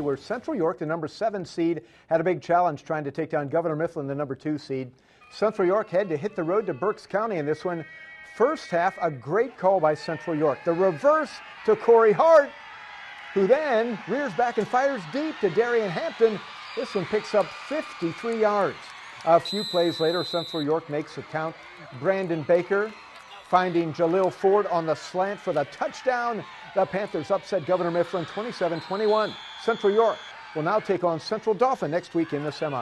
where Central York, the number seven seed, had a big challenge trying to take down Governor Mifflin, the number two seed. Central York had to hit the road to Berks County in this one. First half, a great call by Central York. The reverse to Corey Hart, who then rears back and fires deep to Darian Hampton. This one picks up 53 yards. A few plays later, Central York makes a count. Brandon Baker finding Jalil Ford on the slant for the touchdown. The Panthers upset Governor Mifflin 27 21. Central York will now take on Central Dauphin next week in the semi.